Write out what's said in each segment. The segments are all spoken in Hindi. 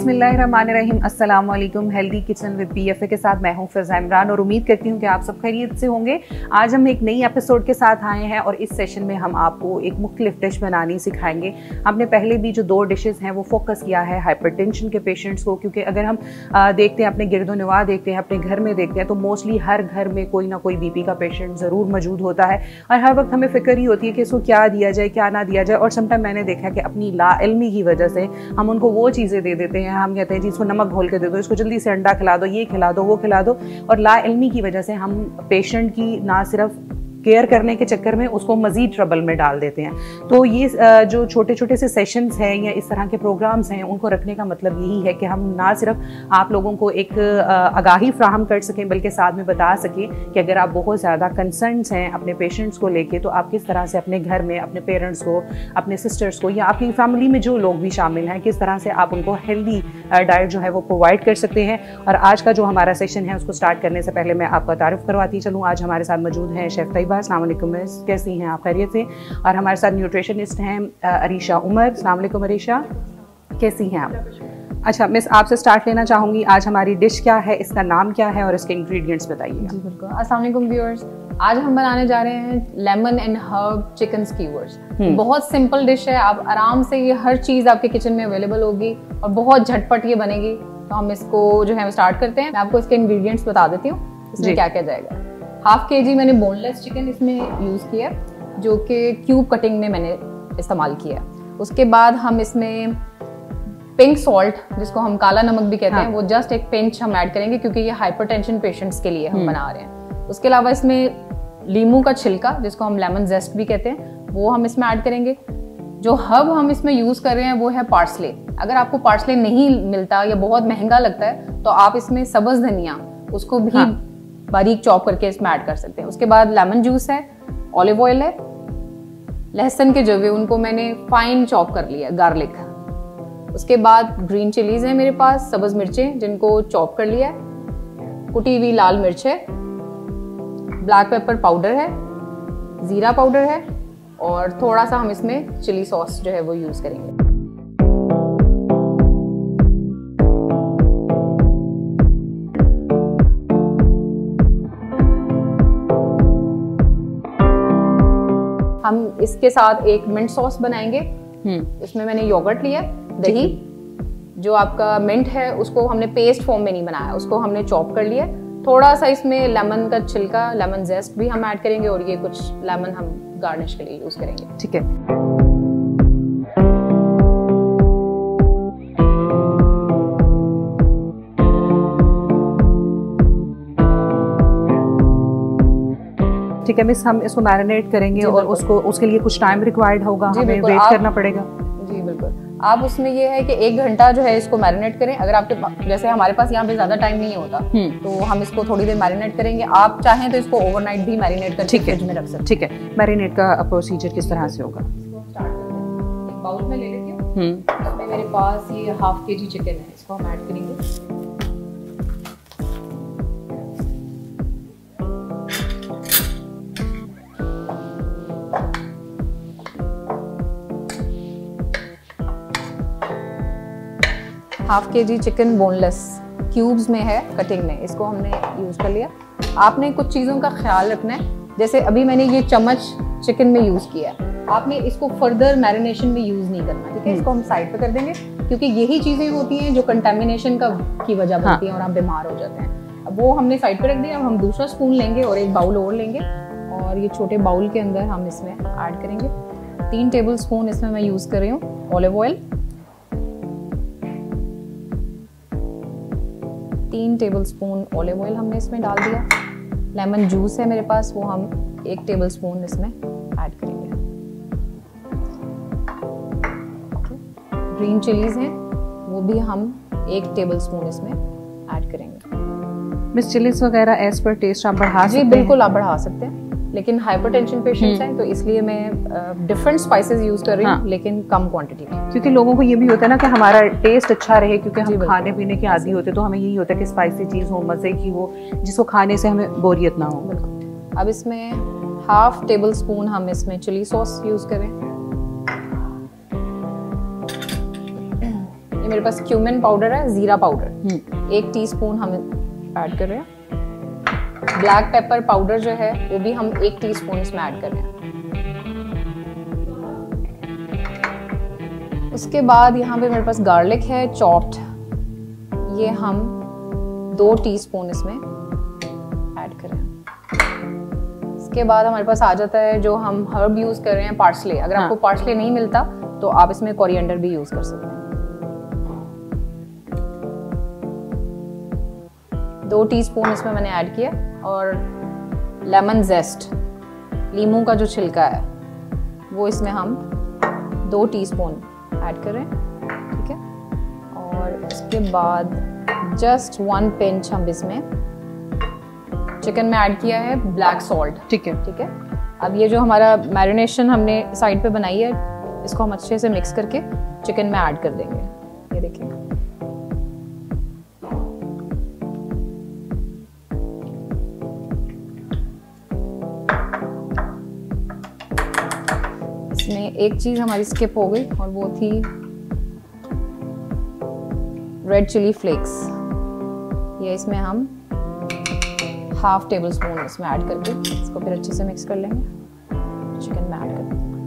बिस्मिल्लाहिर्रहमानिर्रहीम। अस्सलाम वालेकुम हेल्दी किचन विद पीएफए के साथ मैं हूँ फिजा इमरान और उम्मीद करती हूँ कि आप सब खैरियत से होंगे। आज हम एक नई एपिसोड के साथ आए हैं और इस सेशन में हम आपको एक मुख्तलिफ़ डिश बनानी सिखाएँगे। हमने पहले भी जो दो डिशेस हैं, वो फोकस किया है हाइपरटेंशन के पेशेंट्स को, क्योंकि अगर हम देखते हैं अपने गिरदो नवा देखते हैं अपने घर में, देखते हैं तो मोस्टली हर घर में कोई ना कोई बीपी का पेशेंट ज़रूर मौजूद होता है। और हर वक्त हमें फ़िक्र ही होती है कि इसको क्या दिया जाए, क्या ना दिया जाए। और समटाइम मैंने देखा कि अपनी लाइलमी की वजह से हम उनको वो चीज़ें दे देते हैं हम कहते हैं, जी, इसको नमक घोल के दे दो, इसको जल्दी से अंडा खिला दो, ये खिला दो, वो खिला दो। और ला इलमी की वजह से हम पेशेंट की ना सिर्फ़ केयर करने के चक्कर में उसको मज़ीद ट्रबल में डाल देते हैं। तो ये जो छोटे छोटे से सेशंस हैं या इस तरह के प्रोग्राम्स हैं, उनको रखने का मतलब यही है कि हम ना सिर्फ़ आप लोगों को एक आगाही फ्राहम कर सकें, बल्कि साथ में बता सकें कि अगर आप बहुत ज़्यादा कंसर्नस हैं अपने पेशेंट्स को लेके तो आप किस तरह से अपने घर में, अपने पेरेंट्स को, अपने सिस्टर्स को या आपकी फैमिली में जो लोग भी शामिल हैं, किस तरह से आप उनको हेल्दी डाइट जो है वो प्रोवाइड कर सकते हैं। और आज का जो हमारा सेशन है, उसको स्टार्ट करने से पहले मैं आपका तारुफ करवाती चलूँ। आज हमारे साथ मौजूद हैं शेफ़ तैयबा अस्सलाम कैसी हैं आप? खैरियत से। और हमारे साथ न्यूट्रिशनिस्ट हैं अरीशा उमर। अस्सलाम अरीशा। कैसी हैं आप? अच्छा मिस आपसे स्टार्ट लेना चाहूँगी आज हमारी डिश क्या है इसका नाम क्या है और इसके इंग्रेडिएंट्स बताइए जी बिल्कुल। अस्सलाम व्यूअर्स आज हम बनाने जा रहे हैं lemon and herb chicken skewers बहुत सिंपल डिश है आप आराम से ये हर चीज़ आपके किचन में अवेलेबल होगी और बहुत झटपट ये बनेगी। तो हम इसको जो है स्टार्ट करते हैं। मैं आपको इसके इंग्रेडिएंट्स बता देती हूँ इसमें क्या क्या जाएगा। हाफ़ के जी मैंने बोनलेस चिकन इसमें यूज़ किया जो कि क्यूब कटिंग में मैंने इस्तेमाल किया उसके बाद हम इसमें पिंक सॉल्ट जिसको हम काला नमक भी कहते हाँ. हैं वो जस्ट एक पिंच हम ऐड करेंगे क्योंकि ये हाइपरटेंशन पेशेंट्स के लिए हम हम्म। बना रहे हैं उसके अलावा इसमें लीमू का छिलका जिसको हम लेमन जेस्ट भी कहते हैं वो हम इसमें ऐड करेंगे जो हब हम इसमें यूज़ कर रहे हैं वो है पार्सले अगर आपको पार्सले नहीं मिलता या बहुत महँगा लगता है तो आप इसमें सब्ज धनिया उसको भी हाँ. बारीक चॉप करके इसमें ऐड कर सकते हैं। उसके बाद लेमन जूस है, ऑलिव ऑयल है, लहसुन के जवे, उनको मैंने फाइन चॉप कर लिया गार्लिक उसके बाद ग्रीन चिलीज है मेरे पास, सब्ज मिर्चें, जिनको चॉप कर लिया है। कुटी हुई लाल मिर्च है ब्लैक पेपर पाउडर है, ज़ीरा पाउडर है, और थोड़ा सा हम इसमें चिली सॉस जो है वो यूज़ करेंगे। हम इसके साथ एक मिंट सॉस बनाएँगे। हम्म। इसमें मैंने योगर्ट लिया दही जो आपका मिंट है उसको हमने पेस्ट फॉर्म में नहीं बनाया। उसको हमने चॉप कर लिया थोड़ा सा इसमें लेमन का छिलका लेमन जेस्ट भी हम ऐड करेंगे और ये कुछ लेमन हम गार्निश के लिए यूज़ करेंगे। ठीक है। ठीक है मिस हम इसको मैरिनेट करेंगे और उसको उसके लिए कुछ टाइम रिक्वायर्ड होगा हमें वेट करना पड़ेगा। जी बिल्कुल। आप उसमें ये है कि एक घंटा जो है इसको मैरिनेट करें। अगर आपके जैसे हमारे पास यहाँ पे ज़्यादा टाइम नहीं होता हम्म। तो हम इसको थोड़ी देर मैरिनेट करेंगे। आप चाहें तो इसको ओवरनाइट भी मैरिनेट कर ठीक है। में रख सकते ठीक है। मैरिनेट का प्रोसीजर किस तरह से होगा? बाउल में ले लेती हूँ। हम्म। मेरे पास ये हाफ़ के जी चिकन है। इसको हम ऐड करेंगे। हाफ़ के जी चिकन बोनलेस क्यूब्स में है कटिंग में। इसको हमने यूज़ कर लिया। आपने कुछ चीज़ों का ख्याल रखना है। जैसे अभी मैंने ये चम्मच चिकन में यूज़ किया आपने इसको फर्दर मैरिनेशन में यूज़ नहीं करना ठीक है? इसको हम साइड पे कर देंगे क्योंकि यही चीज़ें होती हैं जो कंटेमिनेशन का की वजह हाँ। बनती हैं और आप बीमार हो जाते हैं। अब वो हमने साइड पे रख दिया अब हम दूसरा स्पून लेंगे और एक बाउल और लेंगे। और ये छोटे बाउल के अंदर हम इसमें ऐड करेंगे। तीन टेबल स्पून इसमें मैं यूज़ कर रही हूँ ऑलिव ऑयल तीन टेबल स्पून ऑलिव ऑयल हमने इसमें डाल दिया। लेमन जूस है मेरे पास वो हम एक टेबल स्पून इसमें ऐड करेंगे। ग्रीन चिलीज हैं वो भी हम एक टेबल स्पून इसमें ऐड करेंगे। मिस चिलीज वगैरह एज पर टेस्ट आप बढ़ा सकते हैं। बिल्कुल आप बढ़ा सकते हैं। लेकिन हाइपरटेंशन पेशेंट्स हैं तो इसलिए मैं डिफरेंट स्पाइसेस यूज़ कर रही हूँ हाँ. लेकिन कम क्वांटिटी में। क्योंकि लोगों को ये भी होता है ना कि हमारा टेस्ट अच्छा रहे क्योंकि हम खाने पीने के आदि होते तो हमें यही होता है कि स्पाइसी चीज़ हो मज़े की हो जिसको खाने से हमें बोरियत ना हो। अब इसमें हाफ़ टेबल स्पून हम इसमें चिली सॉस यूज़ करें। ये मेरे पास क्यूमिन पाउडर है जीरा पाउडर एक टीस्पून हम ऐड कर रहे हैं। ब्लैक पेपर पाउडर जो है वो भी हम एक टीस्पून इसमें ऐड कर रहे हैं। उसके बाद यहाँ पे मेरे पास गार्लिक है चॉप्ड ये हम दो टीस्पून इसमें ऐड करें इसके बाद हमारे पास आ जाता है जो हम हर्ब यूज़ कर रहे हैं पार्सले अगर हाँ. आपको पार्सले नहीं मिलता तो आप इसमें कोरिएंडर भी यूज़ कर सकते हैं। दो टीस्पून इसमें मैंने ऐड किया। और लेमन जेस्ट लीमू का जो छिलका है वो इसमें हम दो टीस्पून ऐड करें ठीक है? और उसके बाद जस्ट वन पिंच हम इसमें चिकन में ऐड किया है ब्लैक सॉल्ट ठीक है। ठीक है? अब ये जो हमारा मैरिनेशन हमने साइड पे बनाई है इसको हम अच्छे से मिक्स करके चिकन में ऐड कर देंगे। ये देखिए। एक चीज़ हमारी स्किप हो गई और वो थी रेड चिली फ्लेक्स ये इसमें हम हाफ़ टेबल स्पून इसमें ऐड करके, इसको फिर अच्छे से मिक्स कर लेंगे। चिकन में ऐड कर देंगे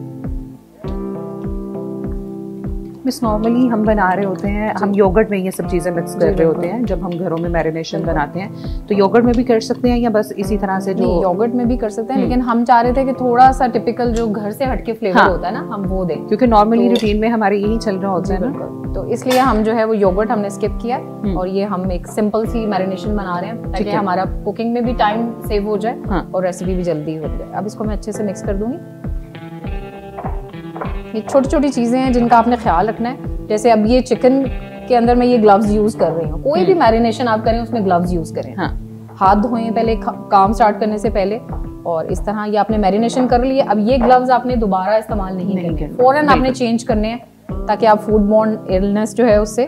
मिस नॉर्मली हम बना रहे होते हैं हम योगर्ट में ये सब चीज़ें मिक्स कर रहे होते हैं जब हम घरों में मैरिनेशन बनाते हैं। तो योगर्ट में भी कर सकते हैं या बस इसी तरह से जो योगर्ट में भी कर सकते हैं हम्म। लेकिन हम चाह रहे थे कि थोड़ा सा टिपिकल जो घर से हटके फ्लेवर हाँ, होता है ना हम वो दें। क्योंकि नॉर्मली तो, रूटीन में हमारे यही चल रहा होता है ना। तो इसलिए हम जो है वो योगर्ट हमने स्किप किया हम्म। और ये हम एक सिंपल सी मैरिनेशन बना रहे हैं ताकि हमारा कुकिंग में भी टाइम सेव हो जाए हाँ। और रेसिपी भी जल्दी हो जाए। अब इसको मैं अच्छे से मिक्स कर दूँगी। ये छोटी छोटी चीज़ें हैं जिनका आपने ख्याल रखना है। जैसे अब ये चिकन के अंदर मैं ये ग्लव्स यूज़ कर रही हूँ। कोई भी मैरिनेशन हम्म। आप करें उसमें ग्लव्स यूज़ करें। हाँ। हाथ धोए पहले काम स्टार्ट करने से पहले। और इस तरह ये आपने मैरिनेशन कर लिया अब ये ग्लव्स आपने दोबारा इस्तेमाल नहीं, नहीं करने। फ़ौरन आपने चेंज करने हैं ताकि आप फ़ूड बॉर्न इलनेस जो है उससे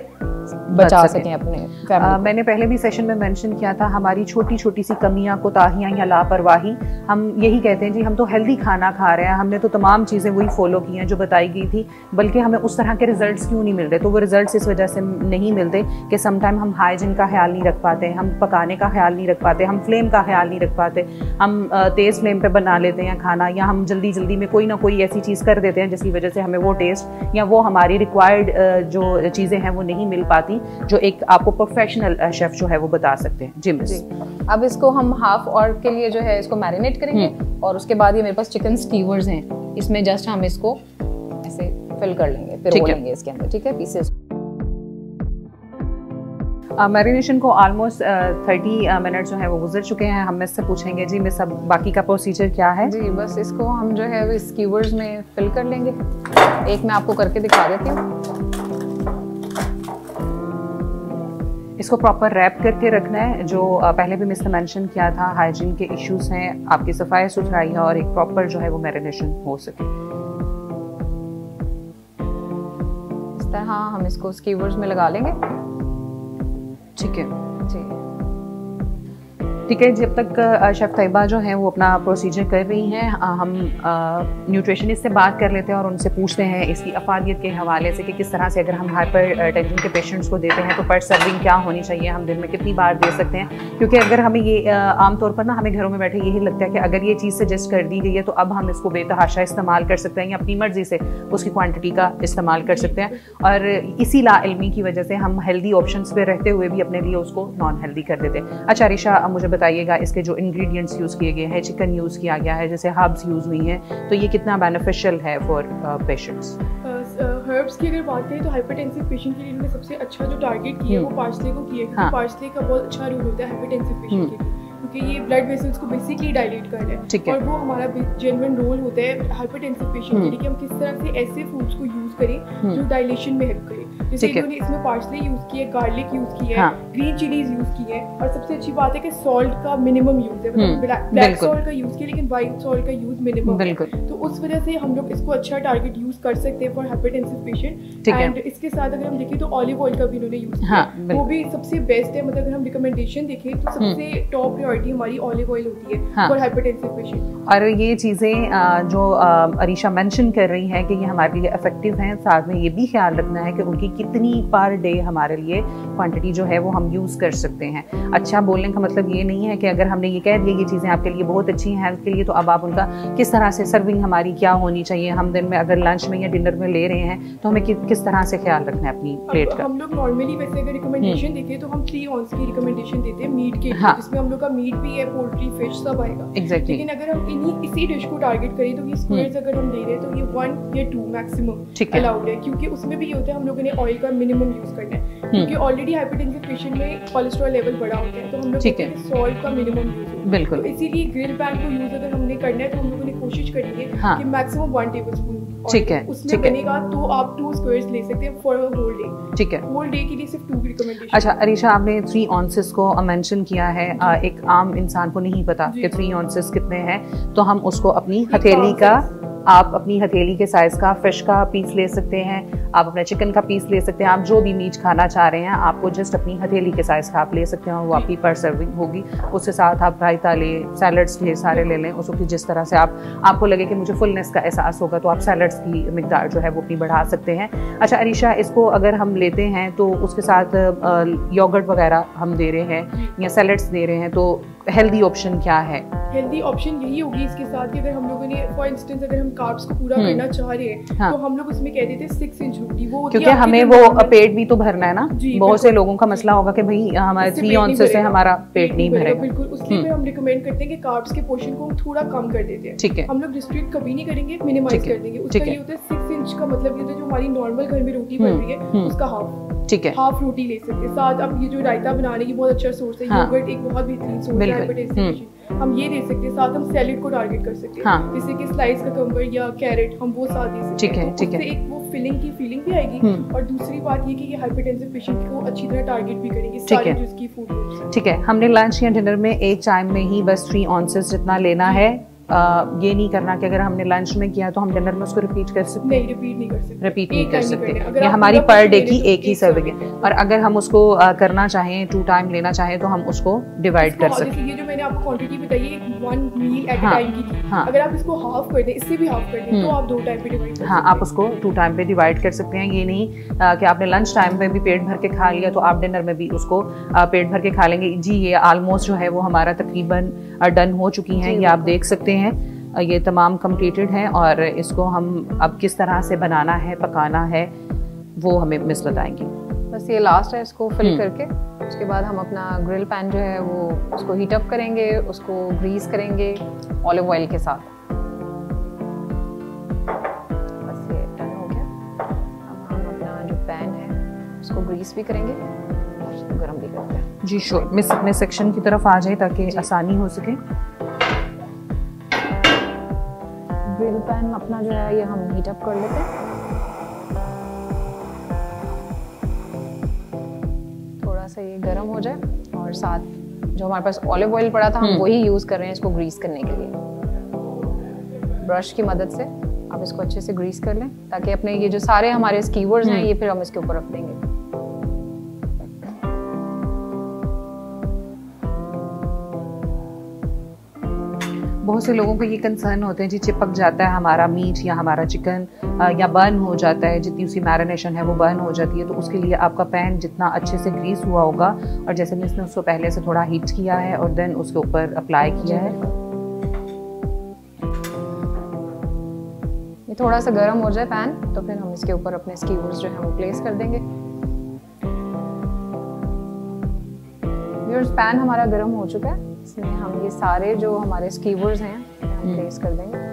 बचा सकें। अपने आ, मैंने पहले भी सेशन में मेंशन किया था हमारी छोटी छोटी सी कमियाँ कोताहियाँ या लापरवाही हम यही कहते हैं जी हम तो हेल्दी खाना खा रहे हैं हमने तो तमाम चीज़ें वही फॉलो की हैं जो बताई गई थी बल्कि हमें उस तरह के रिज़ल्ट क्यों नहीं मिल रहे तो वो रिज़ल्ट इस वजह से नहीं मिलते कि समटाइम हम हाइजीन का ख्याल नहीं रख पाते हम पकाने का ख्याल नहीं रख पाते हम फ्लेम का ख्याल नहीं रख पाते हम तेज़ फ्लेम पर बना लेते हैं खाना या हम जल्दी जल्दी में कोई ना कोई ऐसी चीज़ कर देते हैं जिसकी वजह से हमें वो टेस्ट या वो हमारी रिक्वायर्ड जो चीज़ें हैं वो नहीं मिल पाती जो एक आपको प्रोफेशनल शेफ जो है वो बता सकते हैं। जी मिस अब इसको हम हाफ़ और के लिए जो है इसको मैरिनेट करेंगे हम्म। और उसके बाद ये मेरे पास चिकन स्कीवर्स हैं। इसमें जस्ट हम इसको ऐसे फिल कर लेंगे फिर लेंगे इसके अंदर ठीक है? पीसेस मैरिनेशन uh, को ऑलमोस्ट थर्टी मिनट जो है वो गुजर चुके हैं। हम इससे पूछेंगे जी मैं सब बाकी का प्रोसीजर क्या है? जी बस इसको हम जो है स्कीवर्स में फिल कर लेंगे। एक मैं आपको करके दिखा देती हूँ। इसको प्रॉपर रैप करके रखना है जो पहले भी मिसने मेंशन किया था हाइजीन के इश्यूज़ हैं आपकी सफ़ाई सुथराई है और एक प्रॉपर जो है वो मैरिनेशन हो सके। इस तरह हम इसको स्कीवर्स में लगा लेंगे। ठीक है। ठीक है, जब तक शेफ़ तैयबा जो है, वो अपना प्रोसीजर कर रही हैं हम न्यूट्रिशनिस्ट से बात कर लेते हैं और उनसे पूछते हैं इसकी अफादियत के हवाले से कि किस तरह से अगर हम हाइपर टेंशन के पेशेंट्स को देते हैं तो पर सर्विंग क्या होनी चाहिए, हम दिन में कितनी बार दे सकते हैं? क्योंकि अगर हमें ये आमतौर पर ना हमें घरों में बैठे यही लगता है कि अगर ये चीज़ सजेस्ट कर दी गई है तो अब हम इसको बेतहाशा इस्तेमाल कर सकते हैं या अपनी मर्ज़ी से उसकी क्वान्टिटी का इस्तेमाल कर सकते हैं। और इसी लाइलमी की वजह से हम हेल्दी ऑप्शन पर रहते हुए भी अपने लिए उसको नॉन हेल्दी कर देते हैं। अच्छा रिशा मुझे बताइएगा इसके जो इंग्रेडिएंट्स यूज़ किए गए हैं चिकन यूज़ किया गया है जैसे हर्ब्स यूज़ हुई हैं तो ये कितना बेनिफिशियल है फॉर पेशेंट्स हर्ब्स की अगर बात करें तो हाइपरटेंसिव पेशेंट के लिए इन्होंने सबसे अच्छा जो टारगेट किया है वो पार्सले हम्म। को किया है हाँ. पार्सले का बहुत अच्छा रोल होता है हाइपरटेंसिव पेशेंट के लिए क्योंकि ये ब्लड वेसल्स को बेसिकली डायलेट कर रहा है और वो हमारा जेनवन रोल होता है हाइपरटेंसिव पेशेंट के लिए कि हम किस तरह से ऐसे फूड्स को यूज़ करें हम्म। जो डायलेशन में हेल्प करें जैसे इन्होंने इसमें पार्सले यूज़ किया गार्लिक यूज़ किया है ग्रीन चिलीज यूज़ की है और सबसे अच्छी बात है कि सॉल्ट का मिनिमम यूज़ है मतलब ब्लैक हम्म, सॉल्ट का यूज़ किया लेकिन व्हाइट सॉल्ट का यूज़ मिनिमम है। तो उस वजह से हम लोग इसको अच्छा टारगेट यूज़ कर सकते हैं फॉर पेशेंट एंड इसके साथ अगर हम देखें तो ऑलिव ऑयल का भी इन्होंने यूज़ किया। हाँ, वो भी सबसे बेस्ट है मतलब अगर हम रिकमेंडेशन देखें तो हम्म। सबसे टॉप प्रायोरिटी हमारी ऑलिव ऑयल होती है फॉर हाइपरटेंसिव पेशेंट और ये चीज़ें जो अरीशा मेंशन कर रही हैं कि ये हमारे लिए इफ़ेक्टिव हैं साथ में ये भी ख्याल रखना है कि उनकी कि कितनी पर डे हमारे लिए क्वांटिटी जो है वो हम यूज़ कर सकते हैं अच्छा बोलने का मतलब ये नहीं है कि अगर हमने ये कह दिया ये चीज़ें आपके लिए बहुत अच्छी हैं हेल्थ के लिए तो अब आप उनका किस तरह से सर्विंग हमारी क्या होनी चाहिए हम दिन में अगर लंच में या डिनर में ले रहे हैं तो हमें कि, किस तरह से ख्याल रखना है अपनी प्लेट का हम लोग नॉर्मली वैसे अगर रिकमेंडेशन हम्म। देते तो हम थ्री ऑन्स की रिकमेंडेशन देते हैं मीट के हाँ. जिसमें हम लोग का मीट भी है पोल्ट्री फ़िश सब आएगा exactly. लेकिन अगर हम इन्हीं इसी डिश को टारगेट करें तो ये स्क्वायर्स हम्म। अगर हम ले रहे हैं तो ये वन या टू मैक्सिमम अलाउड है क्योंकि उसमें भी ये होता है हम लोगों ने ऑयल का मिनिमम यूज़ करना है। हम्म। क्योंकि ऑलरेडी हाइपरटेंसिव पेशेंट में कोलेस्ट्रॉल लेवल बढ़ा होता है तो हम लोग सॉल्ट का मिनिमम यूज़ बिल्कुल। तो इसीलिए ग्रिल पैन को यूज़ अगर हमने करना है तो हम लोगों ने कोशिश करनी है हाँ. कि मैक्सिमम वन टेबल स्पून ठीक है उसमें बनेगा तो आप टू स्क्वायर्स ले सकते हैं फॉर होल डे ठीक है। होल डे के लिए सिर्फ़ टू रिकमेंडेशन अच्छा अरीशा आपने थ्री ऑनसेस को मेंशन किया है। एक आम इंसान को नहीं पता कि थ्री ऑनसेस कितने हैं तो हम उसको अपनी हथेली का आप अपनी हथेली के साइज़ का फ़िश का पीस ले सकते हैं आप अपना चिकन का पीस ले सकते हैं आप जो भी मीट खाना चाह रहे हैं आपको जस्ट अपनी हथेली के साइज़ का आप ले सकते हैं वो आपकी पर सर्विंग होगी। उसके साथ आप रायता ले सैलड्स ले सारे ले लें उसको जिस तरह से आप आपको लगे कि मुझे फुलनेस का एहसास होगा तो आप सैलड्स की मकदार जो है वो अपनी बढ़ा सकते हैं। अच्छा अरीशा इसको अगर हम लेते हैं तो उसके साथ योगर्ट वगैरह हम दे रहे हैं या सैलड्स दे रहे हैं तो हेल्दी ऑप्शन क्या है? हेल्दी ऑप्शन यही होगी इसके साथ कि अगर हम लोगों ने फॉर इंस्टेंस अगर हम कार्ब्स को पूरा हम्म। करना चाह रहे हैं हाँ. तो हम लोग उसमें कह देते सिक्स इंच रोटी वो क्योंकि हमें वो पेट भी तो भरना है ना? बहुत से लोगों का मसला होगा कि भाई हमारे थ्री ऑनसेस से हमारा पेट नहीं भरेगा। बिल्कुल। उसके लिए हम्म। हम रिकमेंड करते हैं कि कार्ब्स के पोर्शन को थोड़ा कम कर देते हैं। ठीक है। हम लोग रिस्ट्रिक्ट कभी नहीं करेंगे मिनिमाइज कर देंगे। उसका ये होता है सिक्स इंच का मतलब ये होता है जो हमारी नॉर्मल घर में रोटी बन रही है हम्म, उसका हाफ़ ठीक है। हाफ़ रोटी ले सकते हैं। साथ अब ये जो रायता बनाने की बहुत अच्छा सोर्स है योगर्ट हाँ। एक बहुत बेहतरीन सोर्स है। हम ये दे सकते हैं साथ हम सैलेड को टारगेट कर सकते हैं। हाँ. जैसे कि स्लाइस का कम्बर या कैरेट हम वो साथ दे सकते हैं। ठीक है। एक वो फिलिंग की फीलिंग भी आएगी। हम्म। और दूसरी बात ये कि ये हाइपरटेंसिव पेशेंट को अच्छी तरह टारगेट भी करेंगे ठीक है। ठीक है हमने लंच या डिनर में एक टाइम में ही बस थ्री ऑनसेस जितना लेना है। ये नहीं करना कि अगर हमने लंच में किया तो हम डिनर में उसको रिपीट कर सकते नहीं रिपीट नहीं कर सकते। रिपीट नहीं कर सकते। ये हमारी पर डे की एक ही सर्विंग है। और अगर हम उसको करना चाहें टू टाइम लेना चाहें तो हम उसको डिवाइड कर सकते हैं। ये जो मैंने आपको क्वांटिटी बताई है वन मील एट टाइम की थी। हाँ। अगर आप इसको हाफ़ कर दें इससे भी हाफ़ कर दें तो हम्म। आप दो टाइम पे डिवाइड हाँ आप उसको टू टाइम पे डिवाइड कर सकते हैं। ये नहीं कि आपने लंच टाइम पे भी पेट भर के खा लिया तो आप डिनर में भी उसको पेट भर के खा लेंगे। जी ये ऑलमोस्ट जो है वो हमारा तकरीबन डन हो चुकी हैं। ये आप देख सकते हैं ये तमाम कम्प्लीटेड हैं और इसको हम अब किस तरह से बनाना है पकाना है वो हमें मिस बताएँगी। बस ये लास्ट है इसको फिल हम्म। करके। उसके बाद हम अपना ग्रिल पैन जो है वो उसको हीट अप करेंगे उसको ग्रीस करेंगे ऑलिव ऑयल के साथ। बस ये डन हो गया। अब हम अपना जो पैन है उसको ग्रीस भी करेंगे और गर्म भी करते हैं जी श्योर मिस अपने सेक्शन की तरफ़ आ जाए ताकि आसानी हो सके। ग्रिल पैन अपना जो है ये हम हीट अप कर लेते हैं थोड़ा सा ये गर्म हो जाए और साथ जो हमारे पास ऑलिव ऑयल पड़ा था हम हम्म। वही यूज़ कर रहे हैं इसको ग्रीस करने के लिए ब्रश की मदद से आप इसको अच्छे से ग्रीस कर लें ताकि अपने ये जो सारे हमारे स्कीवर्स हैं हम्म। ये फिर हम इसके ऊपर रख देंगे बहुत से लोगों को ये कंसर्न होते हैं, जी चिपक जाता है हमारा मीट या हमारा चिकन या बर्न हो जाता है, जितनी उसकी मैरिनेशन है वो बर्न हो जाती है तो उसके लिए आपका पैन जितना अच्छे से ग्रीस हुआ होगा। और जैसे इसने उसको पहले से थोड़ा हीट किया है और देन उसके ऊपर अप्लाई किया है। ये थोड़ा सा गर्म हो जाए पैन तो फिर हम इसके ऊपर अपने स्कीवर्स जो है वो प्लेस कर देंगे। पैन हमारा गर्म हो चुका है। इसमें हम ये सारे जो हमारे स्कीवर्स हैं हम प्लेस हम्म। कर देंगे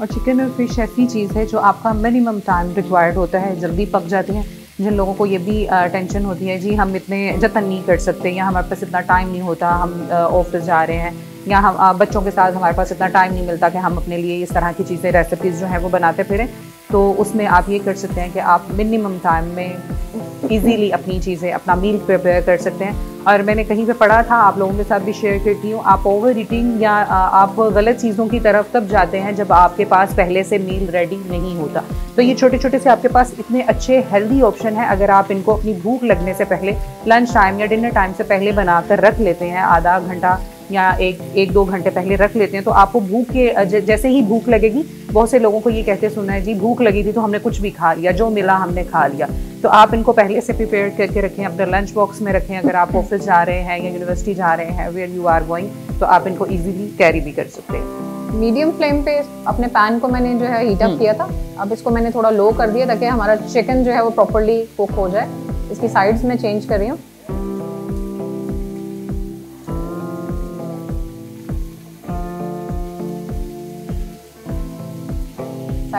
और चिकन और फ़िश ऐसी चीज़ है जो आपका मिनिमम टाइम रिक्वायर्ड होता है जल्दी पक जाती हैं जिन लोगों को ये भी टेंशन होती है, जी, हम इतने जतन नहीं कर सकते, या हमारे पास इतना टाइम नहीं होता, हम ऑफ़िस जा रहे हैं, या हम बच्चों के साथ हमारे पास इतना टाइम नहीं मिलता कि हम अपने लिए इस तरह की चीज़ें रेसिपीज़ जो हैं वो बनाते फिरें तो उसमें आप ये कर सकते हैं कि आप मिनिमम टाइम में इजीली अपनी चीज़ें, अपना मील प्रिपेयर कर सकते हैं। और मैंने कहीं पे पढ़ा था, आप लोगों के साथ भी शेयर करती हूँ, आप ओवर ईटिंग या आप गलत चीज़ों की तरफ़ तब जाते हैं जब आपके पास पहले से मील रेडी नहीं होता। तो ये छोटे छोटे से आपके पास इतने अच्छे हेल्दी ऑप्शन है, अगर आप इनको अपनी भूख लगने से पहले लंच टाइम या डिनर टाइम से पहले बनाकर रख लेते हैं, आधा घंटा या एक एक दो घंटे पहले रख लेते हैं तो आपको भूख के जैसे ही भूख लगेगी बहुत से लोगों को ये कहते सुना है जी भूख लगी थी तो हमने कुछ भी खा लिया जो मिला हमने खा लिया। तो आप इनको पहले से प्रिपेयर करके रखें अपने लंच बॉक्स में रखें अगर आप ऑफ़िस जा रहे हैं या यूनिवर्सिटी जा रहे हैं वेयर यू आर गोइंग तो आप इनको ईजिली कैरी भी कर सकते हैं। मीडियम फ्लेम पे अपने पैन को मैंने जो है हीट अप हम्म। किया था अब इसको मैंने थोड़ा लो कर दिया ताकि हमारा चिकन जो है वो प्रॉपरली कुक हो जाए। इसकी साइड्स में चेंज कर रही हूँ।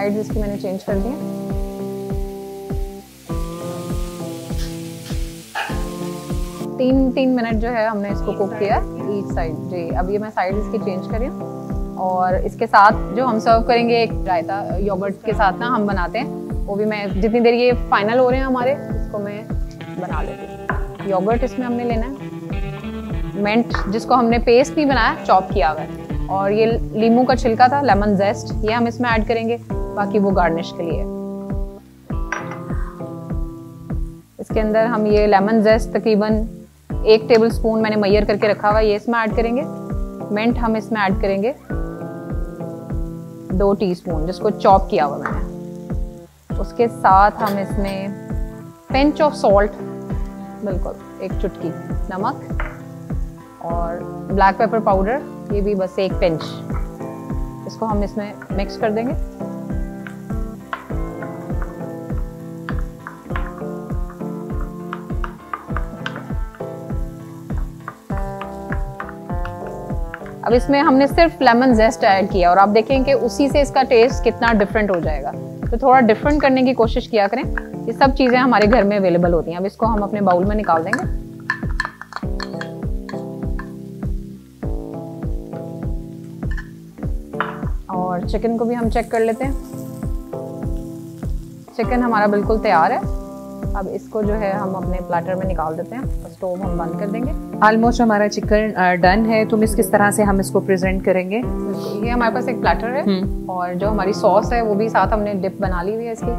साइड इसकी मैंने चेंज कर दी तीन तीन मिनट जो है हमने इसको कुक किया ईच साइड जी, अब ये मैं साइड इसकी चेंज करी और इसके साथ जो हम सर्व करेंगे एक रायता योगर्ट के साथ ना हम बनाते हैं, वो भी मैं जितनी देर ये फाइनल हो रहे हैं हमारे, इसको मैं बना लेती हूँ। योगर्ट इसमें हमने लेना है। मेंट जिसको हमने पेस्ट नहीं बनाया चॉप किया हुआ है। और ये लीमू का छिलका था लेमन जेस्ट ये हम इसमें ऐड करेंगे। बाकी वो गार्निश के लिए। इसके अंदर हम ये लेमन जेस्ट तकरीबन एक टेबल स्पून मैंने मैयर करके रखा हुआ ये इसमें ऐड करेंगे। मिंट हम इसमें ऐड करेंगे। दो टीस्पून जिसको चॉप किया हुआ मैंने। उसके साथ हम इसमें पेंच ऑफ़ सॉल्ट बिल्कुल, एक चुटकी नमक और ब्लैक पेपर पाउडर ये भी बस एक पिंच इसको हम इसमें मिक्स कर देंगे। अब इसमें हमने सिर्फ़ लेमन जेस्ट ऐड किया और आप देखें कि उसी से इसका टेस्ट कितना डिफरेंट हो जाएगा। तो थोड़ा डिफरेंट करने की कोशिश किया करें। ये सब चीज़ें हमारे घर में अवेलेबल होती हैं। अब इसको हम अपने बाउल में निकाल देंगे। और चिकन को भी हम चेक कर लेते हैं। चिकन हमारा बिल्कुल तैयार है। अब इसको जो है हम अपने प्लेटर में निकाल देते हैं। स्टोव हम बंद कर देंगे। ऑलमोस्ट हमारा चिकन डन है। तुम इस किस तरह से हम इसको प्रेजेंट करेंगे? ये हमारे पास एक प्लेटर है हम्म। और जो हमारी सॉस है वो भी साथ हमने डिप बना ली हुई है इसकी।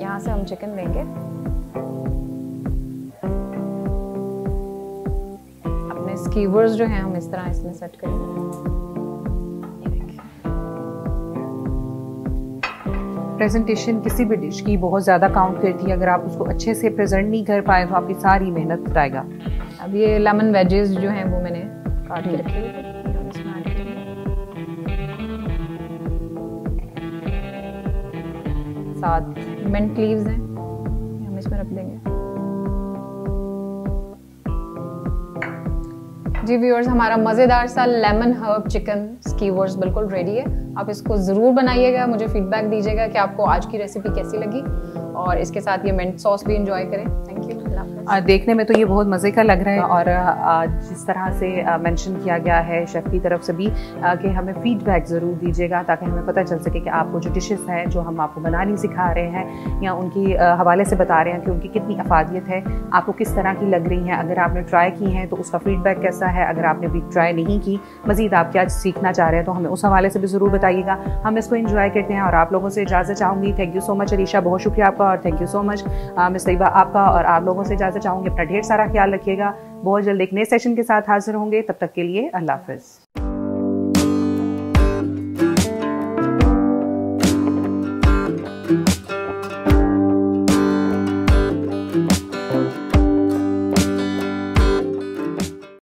यहाँ से हम चिकन लेंगे। अपने स्कीवर्स जो हैं हम इस तरह इसमें सेट करेंगे। प्रेजेंटेशन किसी भी डिश की बहुत ज़्यादा काउंट करती है। अगर आप उसको अच्छे से प्रेजेंट नहीं कर पाए तो आपकी सारी मेहनत बताएगा अब ये लेमन वेजेस जो हैं वो मैंने काट के रखे साथ मिंट लीव्स हैं। हम इसमें रख देंगे। जी व्यूअर्स हमारा मज़ेदार सा लेमन हर्ब चिकन स्कीवर्स बिल्कुल रेडी है। आप इसको ज़रूर बनाइएगा, मुझे फीडबैक दीजिएगा कि आपको आज की रेसिपी कैसी लगी और इसके साथ ये मिंट सॉस भी इंजॉय करें। देखने में तो ये बहुत मज़े का लग रहा है और जिस तरह से मेंशन किया गया है शेफ़ की तरफ़ से भी कि हमें फीडबैक ज़रूर दीजिएगा ताकि हमें पता चल सके कि आपको जो डिशेस हैं, जो हम आपको बनानी सिखा रहे हैं या उनकी हवाले से बता रहे हैं कि उनकी कितनी अफादियत है, आपको किस तरह की लग रही हैं, अगर आपने ट्राई की हैं तो उसका फीडबैक कैसा है, अगर आपने भी ट्राई नहीं की, मज़ीद आप क्या सीखना चाह रहे हैं तो हमें उस हवाले से भी ज़रूर बताइएगा। हम इसको इन्जॉय करते हैं और आप लोगों से इजाज़त चाहूँगी। Thank you so much Alisha बहुत शुक्रिया आपका और thank you so much miss Taiba आपका और आप लोगों से इजाज़त चाहूँगी अपना ढेर सारा ख्याल रखिएगा। बहुत जल्द एक नए सेशन के साथ हाजिर होंगे। तब तक के लिए अल्लाह हाफिज़।